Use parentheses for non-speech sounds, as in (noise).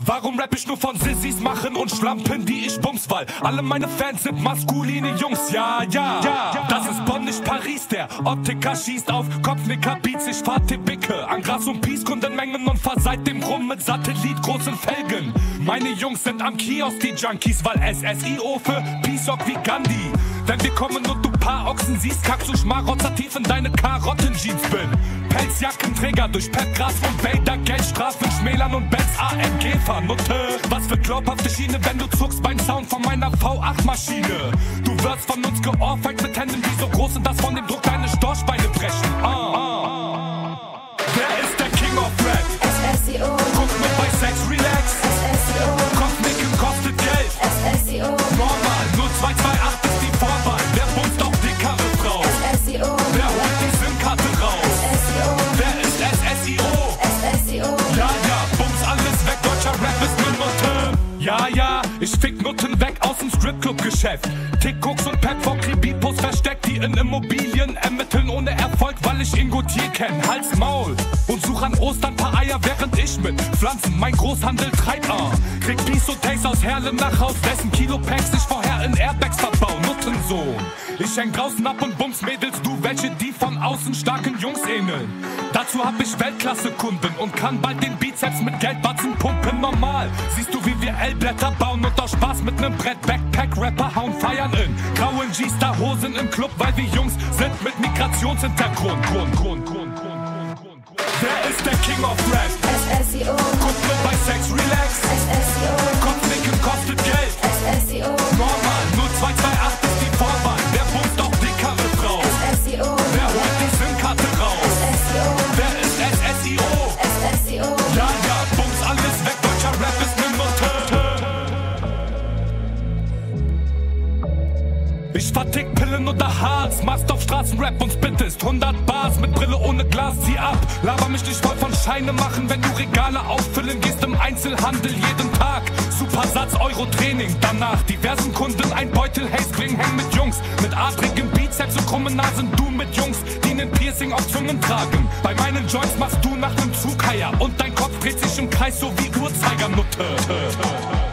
Warum rap ich nur von Sissys machen und Schlampen, die ich bums, weil alle meine Fans sind maskuline Jungs, ja, ja, ja. Das ist Bonn, nicht Paris, der Optiker schießt auf Kopfnicker Beats, ich fahr Bicke an Gras und Peace, Kundenmengen und fahr seitdem rum mit Satellit großen Felgen. Meine Jungs sind am Kiosk, die Junkies, weil SSIO für Peace wie Gandhi. Denn wir kommen und du paar Ochsen siehst, kackst du Schmarotzer tief in deine Karottenjeans bin. Pelzjackenträger durch Pepgras von Bader, Geldstrafen, Schmälern und Benz AMG Vernutte. Was für glaubhafte Schiene, wenn du zuckst beim Sound von meiner V8-Maschine. Du wirst von uns geohrfeigt mit Händen, die so groß sind, dass von dem Druck deine Storchbeine ich fick Nutten weg aus dem Stripclub-Geschäft. Tick, Cooks und Pep vor Kribipos versteckt, die in Immobilien ermitteln ohne Erfolg, weil ich Ingotier kenn. Hals, Maul und such an Ostern paar Eier, während ich mit Pflanzen mein Großhandel treib. Ah. Krieg Piece und Taste aus Herlem nach Haus, dessen Kilo Packs ich vorher in. Ich häng draußen ab und bums Mädels, du welche die von außen starken Jungs ähneln. Dazu hab ich Weltklasse-Kunden und kann bald den Bizeps mit Geldbatzen pumpen. Normal siehst du, wie wir L-Blätter bauen und aus Spaß mit nem Brett Backpack-Rapper hauen, feiern in grauen G-Star-Hosen im Club, weil wir Jungs sind mit Migrationshintergrund. Grund, Grund, Grund, Grund, Grund, Grund, Grund. Wer ist der King of Rap? Ich vertick Pillen oder Harz, machst auf Straßenrap und spittest 100 Bars mit Brille ohne Glas, zieh ab. Laber mich nicht voll von Scheine machen, wenn du Regale auffüllen gehst im Einzelhandel jeden Tag. Super Satz, Euro-Training, danach diversen Kunden ein Beutel Haze-Kling, häng mit Jungs, mit adrigen Bizeps und krummen Nasen, du mit Jungs, die nen Piercing auf Zungen tragen. Bei meinen Joints machst du nach nem Zug Heier und dein Kopf dreht sich im Kreis so wie Uhrzeigernutte. (laughs)